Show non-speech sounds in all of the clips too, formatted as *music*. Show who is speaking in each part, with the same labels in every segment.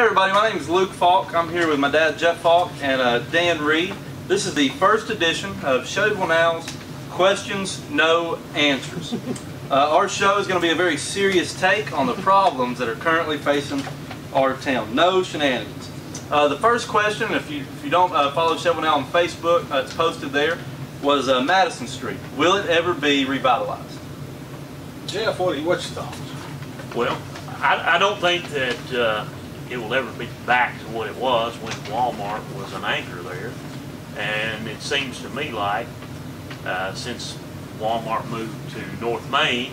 Speaker 1: Hey everybody, my name is Luke Falk. I'm here with my dad Jeff Falk and uh, Dan Reed. This is the first edition of Shelbyville Now's Questions, No Answers. *laughs* Uh, our show is going to be a very serious take on the problems that are currently facing our town. No shenanigans. Uh, the first question, if you, if you don't uh, follow Shelbyville Now on Facebook, uh, it's posted there, was uh, Madison Street. Will it ever be revitalized?
Speaker 2: Jeff, what are you, what's your thoughts?
Speaker 3: Well, I, I don't think that uh, it will ever be back to what it was when Walmart was an anchor there. And it seems to me like uh, since Walmart moved to North Main,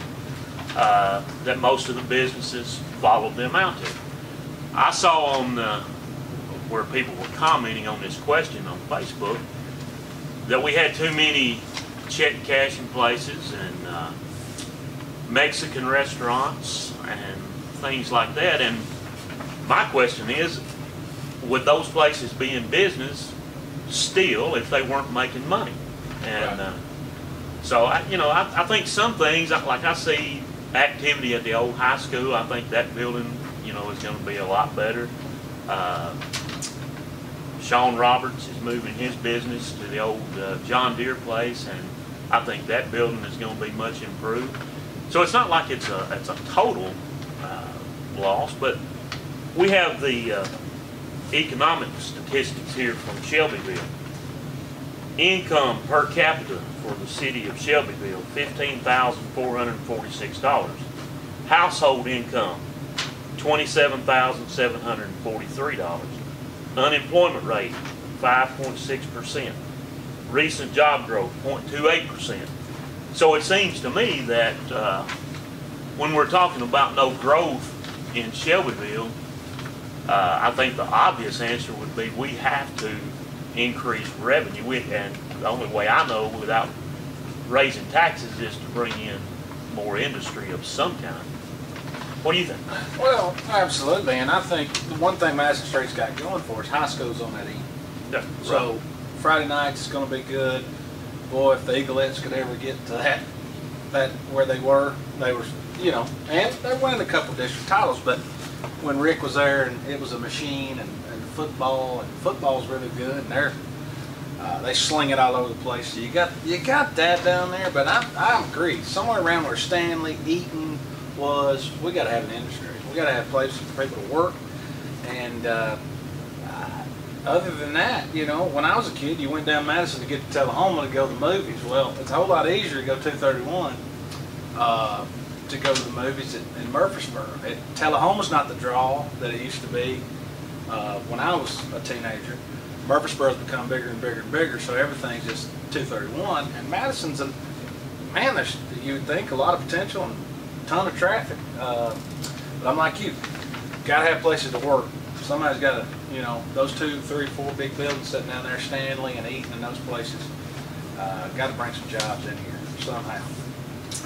Speaker 3: uh, that most of the businesses followed them out there. I saw on the, where people were commenting on this question on Facebook that we had too many check cashing places and uh, Mexican restaurants and things like that. And my question is, would those places be in business still if they weren't making money? And uh, so, I, you know, I, I think some things, like I see activity at the old high school, I think that building, you know, is going to be a lot better. Uh, Sean Roberts is moving his business to the old uh, John Deere place, and I think that building is going to be much improved. So it's not like it's a it's a total uh, loss, but we have the uh, economic statistics here from Shelbyville. Income per capita for the city of Shelbyville, $15,446. Household income, $27,743. Unemployment rate, 5.6%. Recent job growth, 0.28%. So it seems to me that uh, when we're talking about no growth in Shelbyville, uh, I think the obvious answer would be we have to increase revenue. We, and the only way I know without raising taxes is to bring in more industry of some kind. What do you think?
Speaker 2: Well, absolutely, and I think the one thing Madison Street's got going for us, high school's on that end.
Speaker 3: Yeah,
Speaker 2: So Friday nights is going to be good. Boy, if the Eaglettes could ever get to that, that where they were, they were, you know, and they're winning a couple district titles. But when Rick was there, and it was a machine, and, and football, and football's really good, and they're uh, they sling it all over the place. So you got you got that down there, but I I agree. Somewhere around where Stanley, Eaton was, we got to have an industry. We got to have places for people to work, and. Uh, other than that, you know, when I was a kid, you went down Madison to get to Tullahoma to go to the movies. Well, it's a whole lot easier to go 231 uh, to go to the movies in, Murfreesboro. It, Tullahoma's not the draw that it used to be uh, when I was a teenager. Murfreesboro's become bigger and bigger and bigger, so everything's just 231. And Madison's, a, man, there's you would think a lot of potential and a ton of traffic. Uh, but I'm like you, gotta have places to work. Somebody's got to, you know, those two, three, four big buildings sitting down there, Stanley and Eaton and those places, uh, got to bring some jobs in here somehow.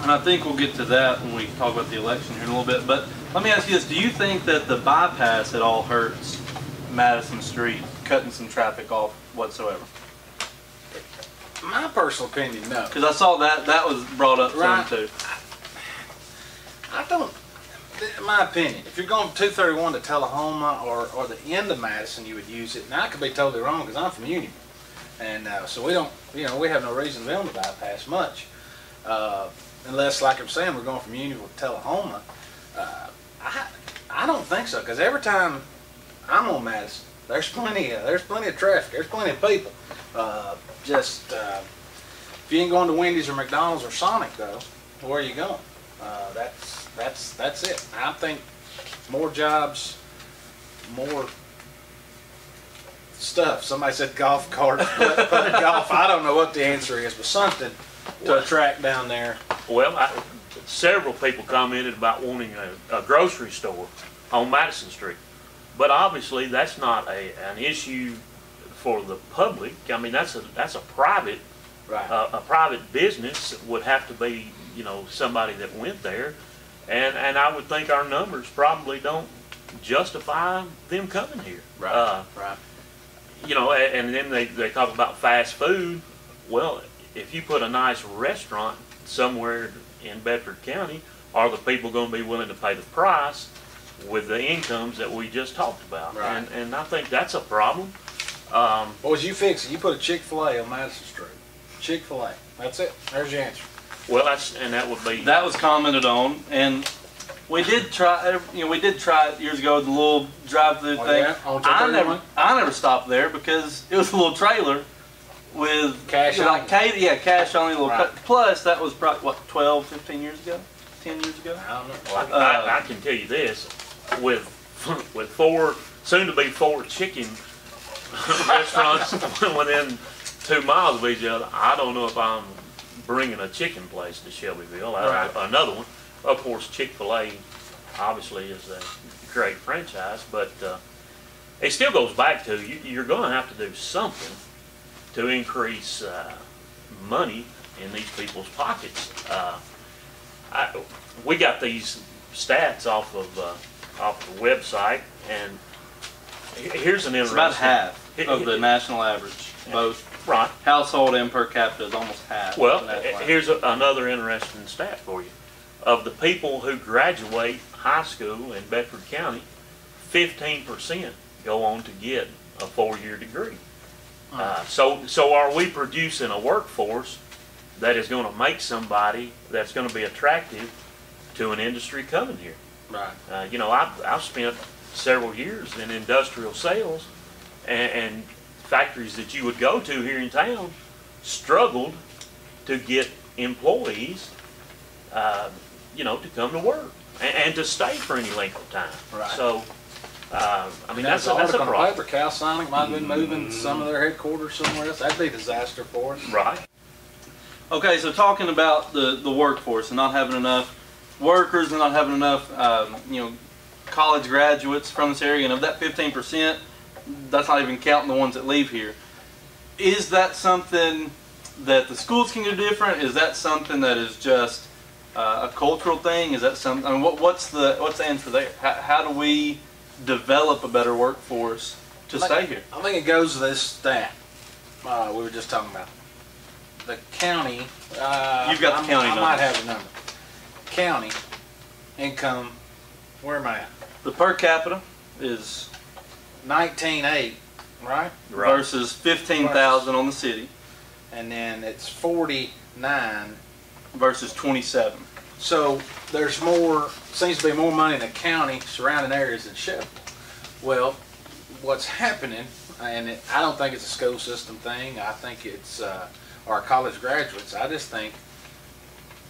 Speaker 1: And I think we'll get to that when we talk about the election here in a little bit. But let me ask you this: Do you think that the bypass at all hurts Madison Street, cutting some traffic off whatsoever?
Speaker 2: My personal opinion, no.
Speaker 1: Because I saw that that was brought up
Speaker 2: Right.
Speaker 1: too.
Speaker 2: I don't. In my opinion, if you're going from 231 to Tullahoma or, or the end of Madison, you would use it. Now I could be totally wrong because I'm from Union, and uh, so we don't, you know, we have no reason to be on the bypass much, uh, unless, like I'm saying, we're going from Union to Tullahoma. Uh, I I don't think so because every time I'm on Madison, there's plenty of there's plenty of traffic, there's plenty of people. Uh, just uh, if you ain't going to Wendy's or McDonald's or Sonic though, where are you going? Uh, that's that's that's it. I think more jobs, more stuff. Somebody said golf cart, *laughs* golf. I don't know what the answer is, but something to attract down there.
Speaker 3: Well, I, several people commented about wanting a, a grocery store on Madison Street. But obviously, that's not a, an issue for the public. I mean, that's a, that's a private,
Speaker 2: Right.
Speaker 3: uh, a private business would have to be, you know, somebody that went there. And, and I would think our numbers probably don't justify them coming here.
Speaker 2: right.
Speaker 3: Uh,
Speaker 2: right.
Speaker 3: you know, a- and then they, they talk about fast food. Well, if you put a nice restaurant somewhere in Bedford County, are the people going to be willing to pay the price with the incomes that we just talked about.
Speaker 2: Right.
Speaker 3: And, and I think that's a problem. Um,
Speaker 2: Boys, you fix it. You put a Chick-fil-A on Madison Street. Chick-fil-A. That's it. There's your answer.
Speaker 3: well, that's, and that would be,
Speaker 1: That was commented on, and we did try. You know, we did try it years ago. The little drive-through
Speaker 2: Oh,
Speaker 1: thing.
Speaker 2: yeah?
Speaker 1: I never, I never stopped there because it was a little trailer with
Speaker 2: Cash
Speaker 1: know,
Speaker 2: only.
Speaker 1: yeah, cash only. Little
Speaker 2: Right.
Speaker 1: plus that was probably what 12, 15 years ago, ten years ago.
Speaker 2: I don't know.
Speaker 3: well, I,
Speaker 1: Uh,
Speaker 3: I, I can tell you this, with, *laughs* with four, soon to be four chicken *laughs* restaurants *laughs* within two miles of each other, I don't know if I'm bringing a chicken place to Shelbyville. I-
Speaker 2: Right.
Speaker 3: Another one, of course, Chick-fil-A obviously is a great franchise, but, uh, it still goes back to, you, you're gonna have to do something to increase, uh, money in these people's pockets. Uh, I, we got these stats off of, uh, off the website, and here's an
Speaker 1: It's about half
Speaker 3: It-
Speaker 1: of
Speaker 3: it-
Speaker 1: the national average, both
Speaker 3: Right.
Speaker 1: household and per capita is almost half.
Speaker 3: Well,
Speaker 1: of the national average.
Speaker 3: here's a- another interesting stat for you. Of the people who graduate high school in Bedford County, fifteen percent go on to get a four-year degree. Uh, so, so are we producing a workforce that is gonna make somebody that's gonna be attractive to an industry coming here?
Speaker 2: Right.
Speaker 3: Uh, you know, I've, I've spent several years in industrial sales and, and factories that you would go to here in town struggled to get employees, uh, you know, to come to work and, and to stay for any length of time.
Speaker 2: Right.
Speaker 3: So, uh, I mean,
Speaker 2: There's
Speaker 3: that's, a, that's a
Speaker 2: article in the
Speaker 3: problem.
Speaker 2: paper. Calsonic might have been moving some of their headquarters somewhere else. That'd be a disaster for us.
Speaker 3: Right.
Speaker 1: Okay, so talking about the, the workforce and not having enough workers and not having enough, um, you know, college graduates from this area, and of that 15%, that's not even counting the ones that leave here. Is that something that the schools can do different? Is that something that is just uh, a cultural thing? Is that something? I mean, what, what's the what's the answer there? How, how do we develop a better workforce to stay here?
Speaker 2: I think it goes to this stat uh, we were just talking about. The county. Uh,
Speaker 1: You've got the
Speaker 2: I'm-
Speaker 1: county
Speaker 2: I might
Speaker 1: numbers.
Speaker 2: have the number. County income. Where am I at?
Speaker 1: The per capita is
Speaker 2: Nineteen eight, right?
Speaker 3: Right.
Speaker 1: versus 15,000 on the city
Speaker 2: And then it's forty nine.
Speaker 1: versus 27.
Speaker 2: So there's more. Seems to be more money in the county surrounding areas than Shelbyville. Well, what's happening, and it, I don't think it's a school system thing. I think it's uh, our college graduates. I just think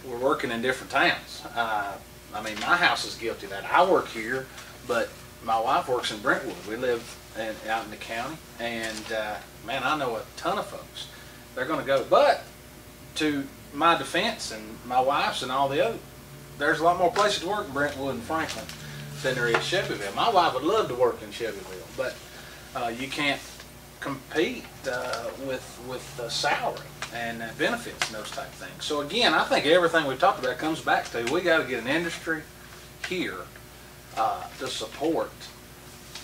Speaker 2: we're working in different towns. Uh, I mean, my house is guilty of that. I work here, but my wife works in Brentwood. We live in, out in the county, and uh, man, I know a ton of folks. They're going to go, but to my defense and my wife's and all the other, there's a lot more places to work in Brentwood and Franklin than there is Shelbyville. My wife would love to work in Shelbyville, but uh, you can't compete uh, with with uh, salary and benefits and those type of things. So again, I think everything we've talked about comes back to we got to get an industry here uh, to support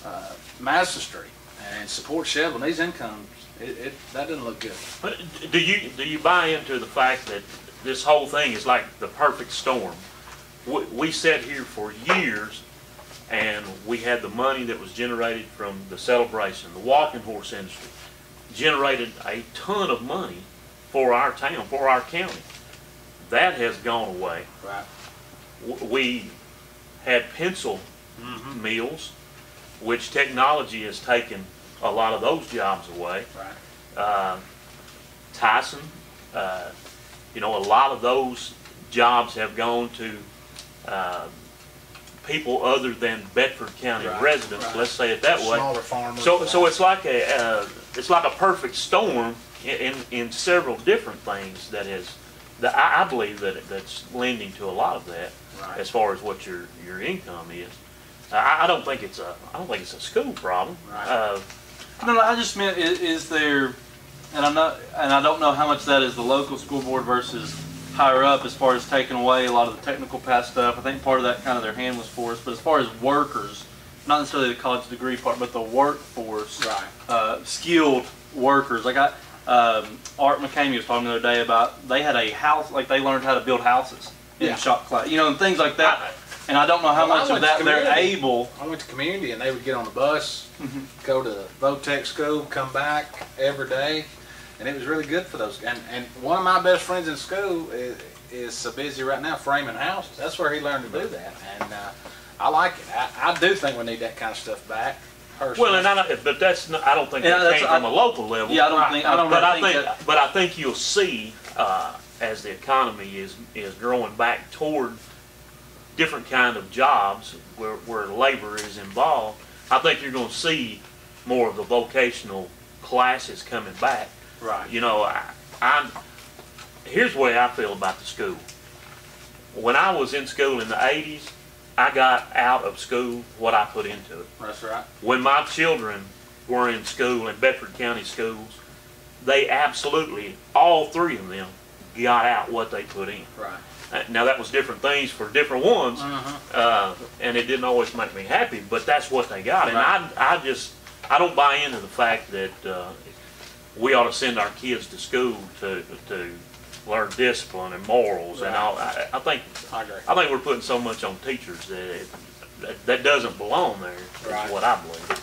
Speaker 2: uh, Madison Street and support Shelbyville. These incomes, it, it that doesn't look good.
Speaker 3: But do you do you buy into the fact that this whole thing is like the perfect storm? We, we sat here for years, and we had the money that was generated from the celebration, the walking horse industry, generated a ton of money for our town, for our county. That has gone away.
Speaker 2: Right.
Speaker 3: We had pencil mm-hmm. mills, which technology has taken a lot of those jobs away
Speaker 2: Right.
Speaker 3: uh, Tyson, uh, you know, a lot of those jobs have gone to uh, people other than Bedford County
Speaker 2: Right,
Speaker 3: residents.
Speaker 2: right.
Speaker 3: Let's say it that way.
Speaker 2: Smaller farmers.
Speaker 3: So, so it's like a uh, it's like a perfect storm in, in, in several different things that is that I, I believe that it, that's lending to a lot of that
Speaker 2: Right.
Speaker 3: as far as what your your income is. I, I don't think it's a I don't think it's a school problem.
Speaker 2: Right.
Speaker 3: Uh,
Speaker 1: No, no, I just meant is, is there, and I'm not, and I don't know how much that is the local school board versus higher up as far as taking away a lot of the technical past stuff. I think part of that kind of their hand was for us, but as far as workers, not necessarily the college degree part, but the workforce,
Speaker 2: Right.
Speaker 1: uh, skilled workers. Like I, um, Art McCamey was talking the other day about they had a house, like they learned how to build houses in
Speaker 2: Yeah.
Speaker 1: shop class, you know, and things like that. And I don't know how
Speaker 2: Well,
Speaker 1: much of that they're able.
Speaker 2: I went to community and they would get on the bus,
Speaker 1: Mhm.
Speaker 2: go to Votech school, come back every day, and it was really good for those. And and one of my best friends in school is, is so busy right now framing houses. That's where he learned to do that, and uh, I like it. I, I do think we need that kind of stuff back. Personally.
Speaker 3: Well, and I, but that's not, I don't think
Speaker 1: Yeah,
Speaker 3: that
Speaker 1: that's-
Speaker 3: came from
Speaker 1: I-
Speaker 3: a local level.
Speaker 1: Yeah, I don't think. I don't
Speaker 3: But I
Speaker 1: think,
Speaker 3: think,
Speaker 1: that.
Speaker 3: but I think you'll see, uh, as the economy is, is growing back toward different kind of jobs where, where labor is involved, I think you're gonna see more of the vocational classes coming back.
Speaker 2: right.
Speaker 3: You know, I, I'm, here's the way I feel about the school. When I was in school in the eighties, I got out of school what I put into it
Speaker 2: That's right.
Speaker 3: when my children were in school in Bedford County schools, they absolutely, all three of them, got out what they put in.
Speaker 2: Right.
Speaker 3: Uh, Now that was different things for different ones,
Speaker 2: Uh-huh.
Speaker 3: uh, and it didn't always make me happy, but that's what they got. And I, I just, I don't buy into the fact that uh, we ought to send our kids to school to to learn discipline and morals and all. I, I think,
Speaker 2: I agree.
Speaker 3: I think we're putting so much on teachers that it, that, that doesn't belong there. Is
Speaker 2: Right.
Speaker 3: what I believe.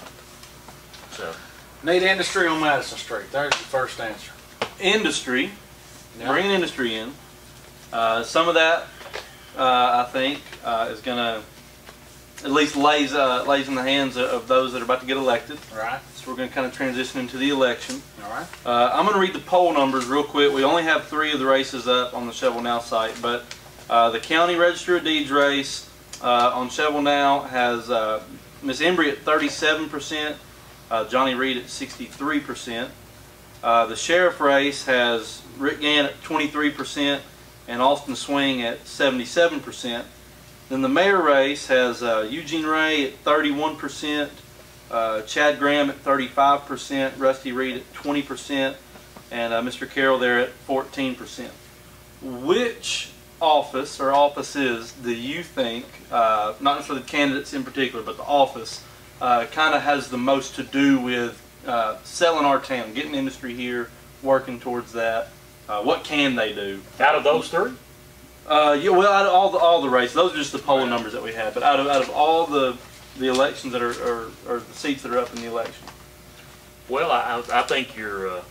Speaker 3: So.
Speaker 2: Need industry on Madison Street. There's the first answer.
Speaker 1: industry,
Speaker 2: Yeah.
Speaker 1: bringing industry in. Uh, some of that, uh, I think, uh, is going to at least lays uh, lays in the hands of, those that are about to get elected.
Speaker 2: Right.
Speaker 1: So we're going to kind of transition into the election.
Speaker 2: All right.
Speaker 1: Uh, I'm going to read the poll numbers real quick. We only have three of the races up on the Shelbyville Now site, but uh, the County Register of Deeds race uh, on Shelbyville Now has uh, Miss Embry at 37%, uh, Johnny Reed at 63%. Uh, the sheriff race has Rick Gann at 23% and Austin Swing at 77%. Then the mayor race has uh, Eugene Ray at 31%, uh, Chad Graham at 35%, Rusty Reed at 20%, and uh, Mr. Carroll there at 14%. Which office or offices do you think, uh, not necessarily the candidates in particular, but the office, uh, kind of has the most to do with uh, selling our town, getting industry here, working towards that? Uh, what can they do?
Speaker 3: Out of those three?
Speaker 1: Uh, yeah, well, out of all the all the races, those are just the polling numbers that we have. But out of out of all the the elections that are or, or the seats that are up in the election,
Speaker 3: Well, I, I think you're, uh,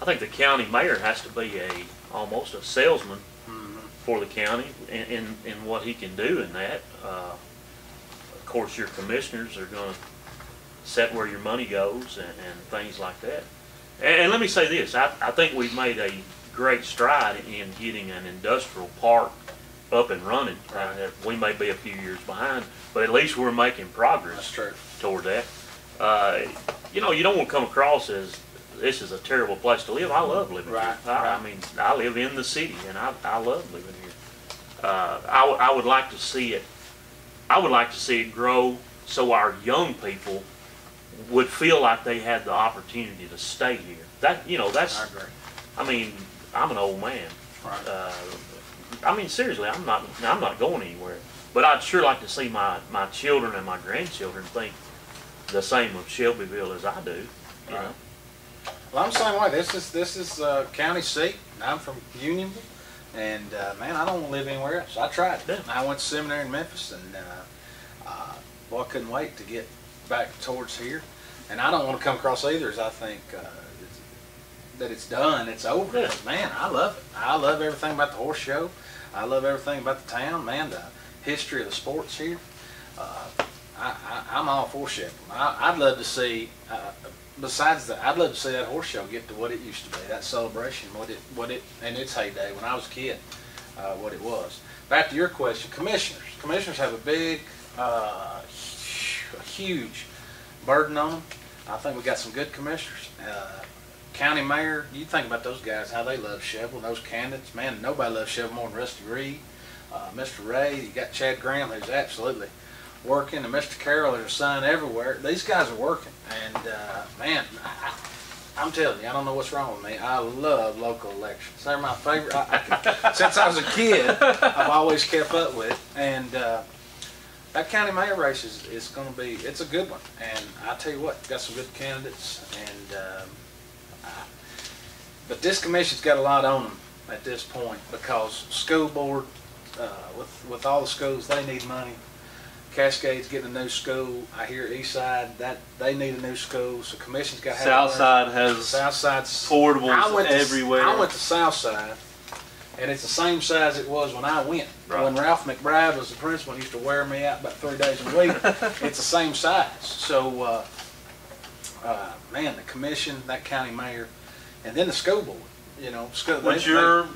Speaker 3: I think the county mayor has to be a, almost a salesman
Speaker 2: Mhm.
Speaker 3: for the county in, in, in what he can do in that. Uh, Of course, your commissioners are gonna set where your money goes and, and things like that. And, let me say this, I, I think we've made a great stride in getting an industrial park up and running.
Speaker 2: Right.
Speaker 3: Uh, We may be a few years behind, but at least we're making progress toward that. Uh, you know, you don't want to come across as this is a terrible place to live. I love living
Speaker 2: Right,
Speaker 3: here. I, I mean, I live in the city, and I, I love living here. Uh, I, w- I would like to see it. I would like to see it grow so our young people would feel like they had the opportunity to stay here. That you know, that's.
Speaker 2: I agree.
Speaker 3: I mean, I'm an old man.
Speaker 2: Right.
Speaker 3: Uh, I mean, seriously, I'm not. I'm not going anywhere. But I'd sure like to see my, my children and my grandchildren think the same of Shelbyville as I do. You
Speaker 2: Right.
Speaker 3: know?
Speaker 2: Well, I'm the same way. This is this is uh, county seat. and I'm from Unionville, and uh, man, I don't want to live anywhere else. I tried.
Speaker 3: Yeah.
Speaker 2: I went to seminary in Memphis, and uh, uh, boy, I couldn't wait to get back towards here. And I don't want to come across either as I think uh, it's, that it's done, it's over.
Speaker 3: Yeah.
Speaker 2: Man, I love it. I love everything about the horse show. I love everything about the town. Man, the history of the sports here. Uh, I, I, I'm all for Shelbyville. I, I'd love to see. Uh, besides that, I'd love to see that horse show get to what it used to be. That celebration, what it, what it, in its heyday when I was a kid, uh, what it was. Back to your question, commissioners. Commissioners have a big, uh, a huge burden on them. I think we got some good commissioners. Uh, county mayor, you think about those guys, how they love Shelbyville, those candidates. Man, nobody loves Shelbyville more than Rusty Reed. Uh, Mr. Ray, you got Chad Graham, who's absolutely working, and Mr. Carroll, there's a sign everywhere. These guys are working, and uh, man, I, I'm telling you, I don't know what's wrong with me. I love local elections. They're my favorite. I, I since I was a kid, I've always kept up with and uh, that county mayor race is, is going to be, it's a good one. And I tell you what, got some good candidates, and um, I- but this commission's got a lot on them at this point because school board uh, with, with all the schools, they need money. Cascade's getting a new school. I hear Eastside, that, they need a new school, so commission's got to have.
Speaker 1: Southside has
Speaker 2: Southside's.
Speaker 1: portables
Speaker 2: I went to-
Speaker 1: everywhere.
Speaker 2: I went to Southside, and it's the same size it was when I went.
Speaker 3: Right.
Speaker 2: When Ralph McBride was the principal, he used to wear me out about three days a week. *laughs* it's the same size. So, uh, uh, man, the commission, that county mayor, and then the school board. You know, school.
Speaker 1: Which
Speaker 2: they-
Speaker 1: you're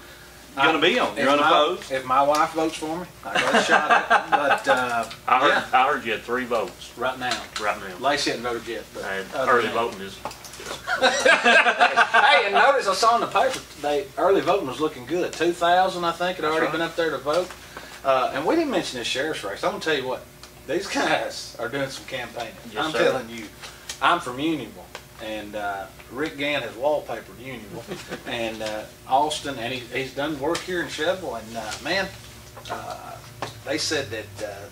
Speaker 1: gonna be on. You're
Speaker 2: if my-
Speaker 1: unopposed.
Speaker 2: If my wife votes for me, I got a *laughs* shot at. But uh,
Speaker 3: I heard,
Speaker 2: yeah,
Speaker 3: I heard you had three votes
Speaker 2: right now,
Speaker 3: right now.
Speaker 2: Lacey hadn't voted yet. But
Speaker 3: early voting is,
Speaker 2: hey, and notice I saw in the paper they early voting was looking good. Two thousand, I think, had already
Speaker 1: right.
Speaker 2: been up there to vote. Uh, and we didn't mention this sheriff's race. I'm gonna tell you what, these guys are doing some campaigning.
Speaker 3: Yes,
Speaker 2: I'm
Speaker 3: sir.
Speaker 2: telling you, I'm from Unionville, and uh, Rick Gann has wallpapered Unionville, *laughs* and uh, Austin, and he, he's done work here in Shelbyville. And uh, man, uh, they said that uh,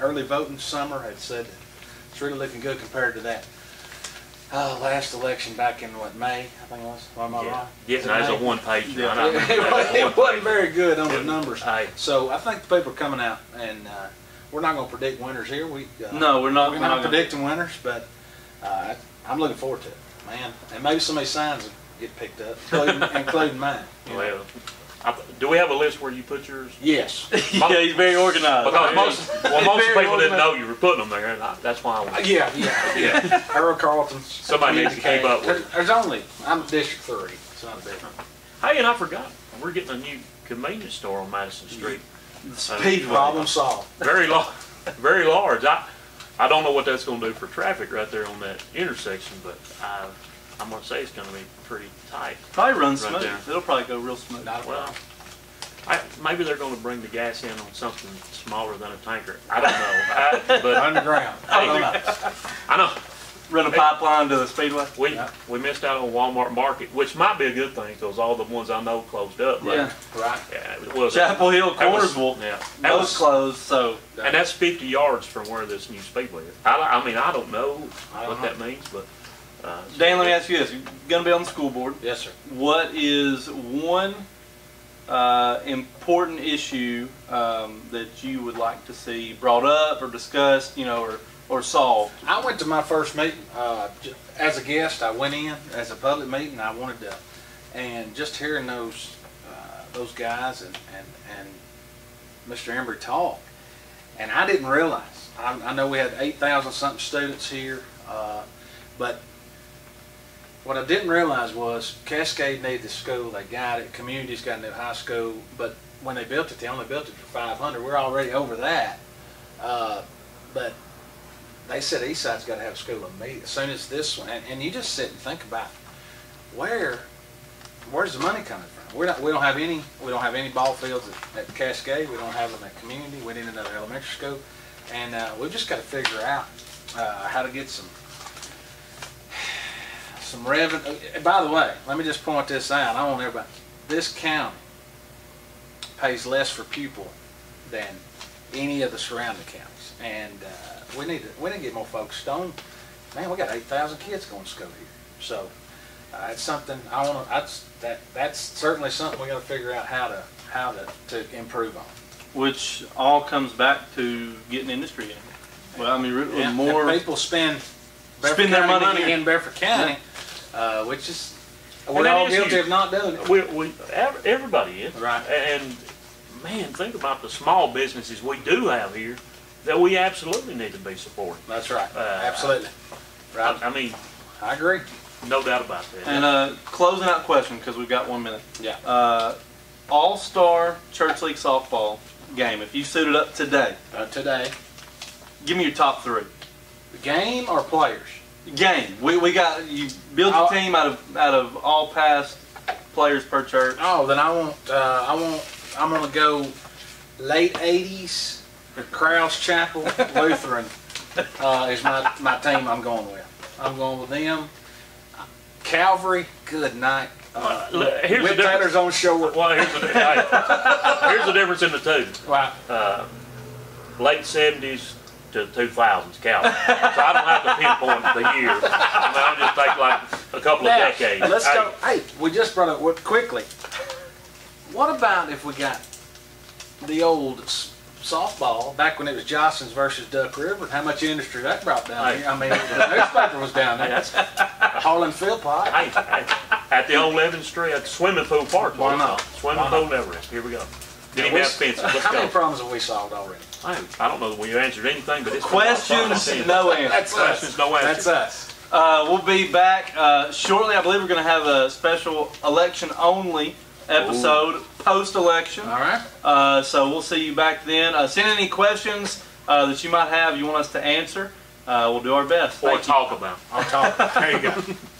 Speaker 2: early voting summer had said it's really looking good compared to that. Uh, last election back in what May, I think it was. Am I
Speaker 3: yeah,
Speaker 2: right?
Speaker 3: getting
Speaker 2: Was it
Speaker 3: as a one page.
Speaker 1: Yeah.
Speaker 2: it, wasn't, it wasn't very good on the numbers.
Speaker 3: Hey.
Speaker 2: So I think the people are coming out, and uh, we're not going to predict winners here. We uh,
Speaker 1: No, we're not.
Speaker 2: we're
Speaker 1: we're
Speaker 2: not
Speaker 1: not gonna-
Speaker 2: predicting winners, but uh, I'm looking forward to it, man. And maybe some of these signs will get picked up, including, *laughs* including mine. you know.
Speaker 3: Well, I, do we have a list where you put yours?
Speaker 2: Yes. *laughs*
Speaker 1: yeah, he's very organized.
Speaker 3: Because most, well, most
Speaker 2: Very
Speaker 3: people didn't know you were putting them there, and I, that's why I
Speaker 2: Uh,
Speaker 3: was.
Speaker 2: Yeah, yeah, yeah. *laughs* Earl Carlton's.
Speaker 3: Somebody needs to keep up with
Speaker 2: There's, there's only I'm District Three. It's not a big one.
Speaker 3: Hey, and I forgot, we're getting a new convenience store on Madison Street.
Speaker 1: The Speedway.
Speaker 2: Problem solved.
Speaker 3: Very large, very large. I, I don't know what that's gonna do for traffic right there on that intersection, but I, I'm gonna say it's gonna be pretty tight.
Speaker 1: Probably runs
Speaker 3: Right
Speaker 1: smooth.
Speaker 3: there.
Speaker 1: It'll probably go real smooth.
Speaker 2: Not a
Speaker 3: Well,
Speaker 2: problem.
Speaker 3: I, maybe they're gonna bring the gas in on something smaller than a tanker. I don't know. I, *laughs* but
Speaker 2: Underground. I don't know.
Speaker 3: I know,
Speaker 1: Run a pipeline to the Speedway.
Speaker 3: we,
Speaker 2: Yeah.
Speaker 3: we missed out on Walmart Market, which might be a good thing, cause all the ones I know closed up. but-
Speaker 1: Yeah.
Speaker 2: Right.
Speaker 3: Yeah, it was.
Speaker 1: Chapel Hill,
Speaker 3: that was-
Speaker 1: Cornersville,
Speaker 3: Yeah. That
Speaker 1: both
Speaker 3: was,
Speaker 1: closed. So
Speaker 3: and that's fifty yards from where this new speedway is. I, don't- I mean, I don't know
Speaker 2: I
Speaker 3: what
Speaker 2: don't
Speaker 3: that means, but, uh.
Speaker 1: Dan, let me ask you this: You're going to be on the school board.
Speaker 2: Yes, sir.
Speaker 1: What is one uh, important issue um, that you would like to see brought up or discussed, you know, or or solved?
Speaker 2: I went to my first meeting uh, as a guest. I went in as a public meeting. I wanted to, and just hearing those uh, those guys and and and Mr. Embry talk, and I didn't realize. I, I know we had eight thousand something students here, uh, but what I didn't realize was Cascade needed the school. They got it. Community's got a new high school, but when they built it, they only built it for five hundred. We're already over that, uh, but they said Eastside's got to have a school immediately, as soon as this one, and, and you just sit and think about where, where's the money coming from? We're not, we don't have any, we don't have any ball fields at, at Cascade, we don't have them at community, we need another elementary school, and, uh, we've just got to figure out, uh, how to get some, some revenue. By the way, let me just point this out, I want everybody, this county pays less for pupil than any of the surrounding counties, and, uh, we need to, we need to get more folks. on, man, we got eight thousand kids going to school here. So, uh, it's something, I wanna, that's, that, that's certainly something we gotta figure out how to, how to, to improve on.
Speaker 1: Which all comes back to getting industry in. Well, I mean,
Speaker 2: Yeah,
Speaker 1: more.
Speaker 2: people spend. Bedford
Speaker 1: Spend their money.
Speaker 2: In Bedford County, uh, which is we're all guilty of not doing it.
Speaker 3: We, we, everybody is.
Speaker 2: Right.
Speaker 3: And, man, think about the small businesses we do have here that we absolutely need to be supporting.
Speaker 2: That's right,
Speaker 3: Uh,
Speaker 2: absolutely. Right,
Speaker 3: I, I mean,
Speaker 2: I agree.
Speaker 3: no doubt about that.
Speaker 1: and uh, closing out question because we've got one minute.
Speaker 2: Yeah.
Speaker 1: Uh, All Star Church League softball game. If you suited up today,
Speaker 2: Uh, today,
Speaker 1: give me your top three.
Speaker 2: the game or players?
Speaker 1: Game. We, we got you build your
Speaker 2: I'll-
Speaker 1: team out of out of all past players per church.
Speaker 2: Oh, then I want, uh, I want, I'm gonna go late eighties, Krause Chapel *laughs* Lutheran, uh, is my, my team I'm going with. I'm going with them. Calvary, good night. Uh,
Speaker 3: Uh, look, here's the difference.
Speaker 2: On short.
Speaker 3: Well, here's the, hey, here's the difference in the two.
Speaker 2: Wow.
Speaker 3: Uh, late seventies to two thousands, Calvin. So I don't have to pinpoint the year. I mean, I'll just take like a couple of decades.
Speaker 2: let's
Speaker 3: Hey,
Speaker 2: go. Hey, we just brought up what quickly. What about if we got the old softball back when it was Johnson's versus Duck River. How much industry that brought down
Speaker 3: Hey.
Speaker 2: here? I mean, the newspaper was down there.
Speaker 3: that's,
Speaker 2: Hauling Philpott.
Speaker 3: hey, hey, at the old Evans Street, at the swimming pool park.
Speaker 2: Why not?
Speaker 3: Swimming
Speaker 2: Why
Speaker 3: pool Everest. Here we go. Didn't
Speaker 2: We-
Speaker 3: have fences. Let's
Speaker 2: How many
Speaker 3: go.
Speaker 2: problems have we solved already?
Speaker 3: I I don't know that we answered anything, but it's.
Speaker 1: Questions, no answers.
Speaker 2: That's
Speaker 3: Questions,
Speaker 2: us.
Speaker 3: no answers.
Speaker 2: That's us.
Speaker 1: Uh, we'll be back uh, shortly. I believe we're going to have a special election only episode post election.
Speaker 2: All right.
Speaker 1: Uh, so we'll see you back then. Uh, send any questions uh, that you might have you want us to answer. Uh, we'll do our best.
Speaker 3: Or
Speaker 1: Thank you.
Speaker 3: talk about.
Speaker 2: I'll talk.
Speaker 3: There you go. *laughs*